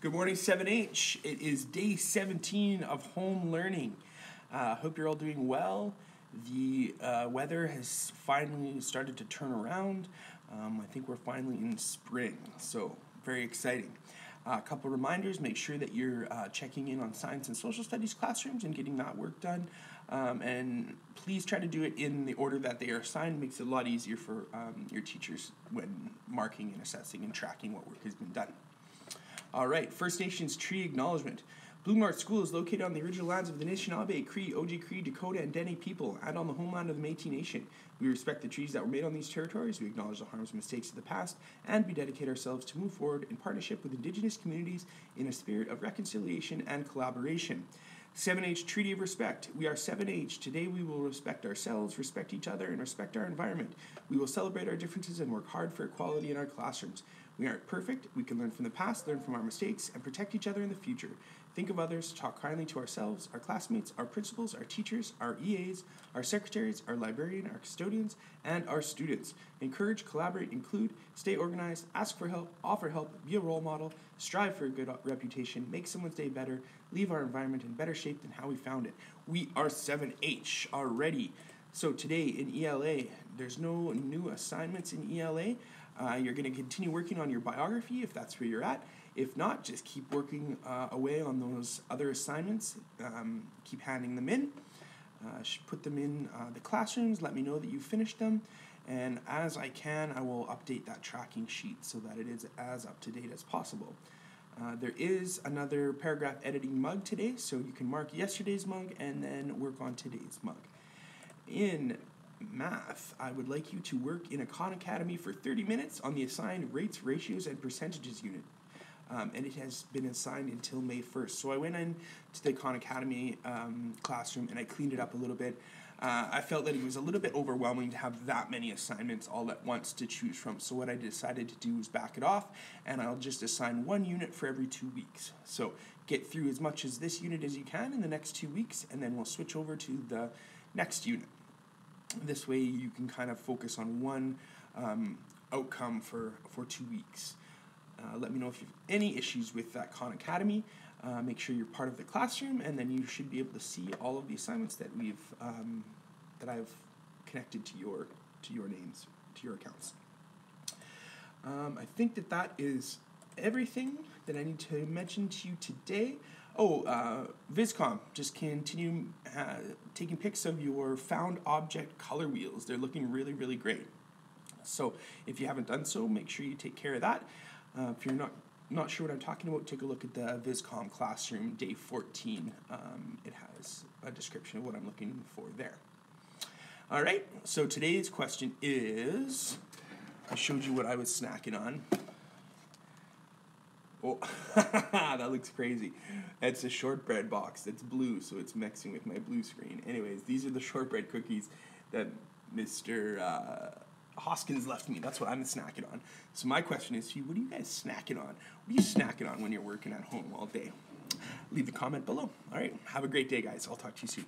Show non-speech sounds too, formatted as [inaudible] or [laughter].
Good morning, 7H. It is day 17 of home learning. Uh, hope you're all doing well. The uh, weather has finally started to turn around. Um, I think we're finally in spring, so very exciting. Uh, a couple reminders make sure that you're uh, checking in on science and social studies classrooms and getting that work done. Um, and please try to do it in the order that they are assigned. It makes it a lot easier for um, your teachers when marking and assessing and tracking what work has been done. All right, First Nations treaty acknowledgement. Blue Mart School is located on the original lands of the Anishinaabe, Cree, Oji-Cree, Dakota, and Dene people, and on the homeland of the Métis Nation. We respect the treaties that were made on these territories, we acknowledge the harms and mistakes of the past, and we dedicate ourselves to move forward in partnership with Indigenous communities in a spirit of reconciliation and collaboration. 7H Treaty of Respect. We are 7H. Today we will respect ourselves, respect each other, and respect our environment. We will celebrate our differences and work hard for equality in our classrooms. We aren't perfect. We can learn from the past, learn from our mistakes, and protect each other in the future. Think of others, talk kindly to ourselves, our classmates, our principals, our teachers, our EAs, our secretaries, our librarian, our custodians, and our students. Encourage, collaborate, include, stay organized, ask for help, offer help, be a role model, strive for a good uh, reputation, make someone's day better, leave our environment in better shape than how we found it. We are 7H already. So today in ELA, there's no new assignments in ELA. Uh, you're going to continue working on your biography if that's where you're at. If not, just keep working uh, away on those other assignments. Um, keep handing them in. Uh, put them in uh, the classrooms. Let me know that you finished them. And as I can, I will update that tracking sheet so that it is as up to date as possible. Uh, there is another paragraph editing mug today, so you can mark yesterday's mug and then work on today's mug. In math, I would like you to work in a Khan Academy for 30 minutes on the assigned rates, ratios, and percentages unit. Um, and it has been assigned until May 1st. So I went in to the Khan Academy um, classroom and I cleaned it up a little bit. Uh, I felt that it was a little bit overwhelming to have that many assignments all at once to choose from. So what I decided to do was back it off, and I'll just assign one unit for every two weeks. So get through as much as this unit as you can in the next two weeks, and then we'll switch over to the next unit. This way, you can kind of focus on one um, outcome for, for two weeks. Uh, let me know if you have any issues with that Khan Academy. Uh, make sure you're part of the classroom, and then you should be able to see all of the assignments that we've um, that I've connected to your to your names to your accounts. Um, I think that that is everything that I need to mention to you today. Oh, uh, Viscom, just continue uh, taking pics of your found object color wheels. They're looking really, really great. So if you haven't done so, make sure you take care of that. Uh, if you're not not sure what I'm talking about, take a look at the Viscom Classroom Day 14. Um, it has a description of what I'm looking for there. All right, so today's question is I showed you what I was snacking on. Oh, [laughs] looks crazy. It's a shortbread box that's blue, so it's mixing with my blue screen. Anyways, these are the shortbread cookies that Mr. Uh, Hoskins left me. That's what I'm snacking on. So my question is to you, what are you guys snacking on? What are you snacking on when you're working at home all day? Leave a comment below. All right, have a great day, guys. I'll talk to you soon.